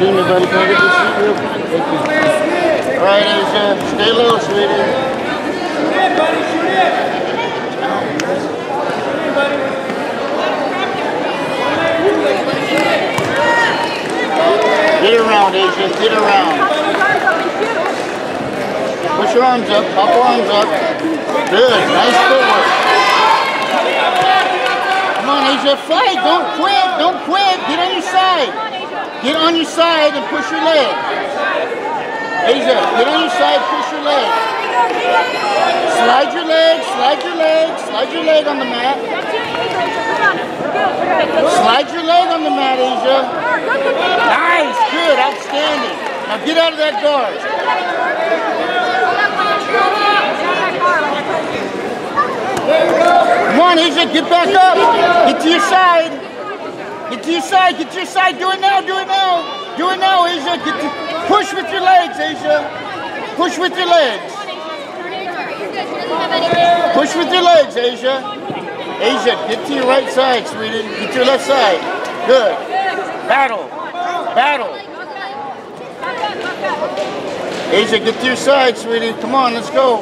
Me, buddy. Can I get this seat real? Thank you. All right, Asia. Stay low, sweetie. Get around, Asia. Get around. Push your arms up. Pop your arms up. Good. Nice footwork. Come on, Asia. Fight. Don't quit. Don't quit. Get on your side. Get on your side and push your leg. Asia, get on your side. Push your leg. Slide your leg. Slide your leg. Slide your leg on the mat. Slide your leg on the mat, Asia. Nice. Good. Outstanding. Now get out of that guard. Come on, Asia, get back up. Get to your side. Get to your side. Get to your side. Do it now. Do it now. Do it now, Asia. Get to, push with your legs, Asia. Push with your legs. Push with your legs, Asia. Asia, get to your right side, sweetie. Get to your left side. Good. Battle. Battle. Asia, get to your side, sweetie. Come on, let's go.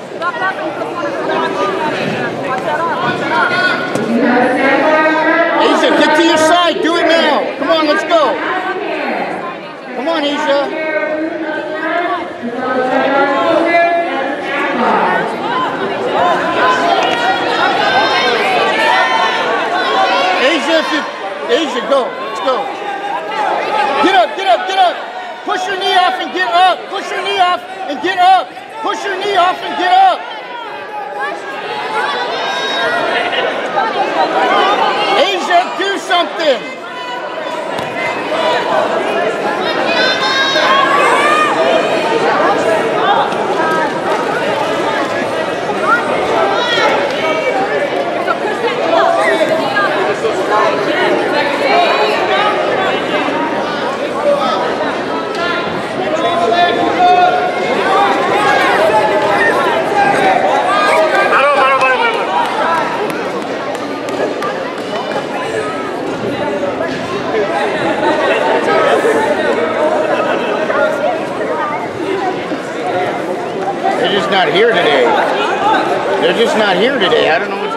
Asia, get to your side. Do it now. Come on, let's go. Come on, Asia. Asia, go. Let's go. Get up, get up, get up. Push your knee off and get up. Push your knee off and get up. Push your knee off and get up. Asia, do something. Just not here today. They're just not here today. I don't know.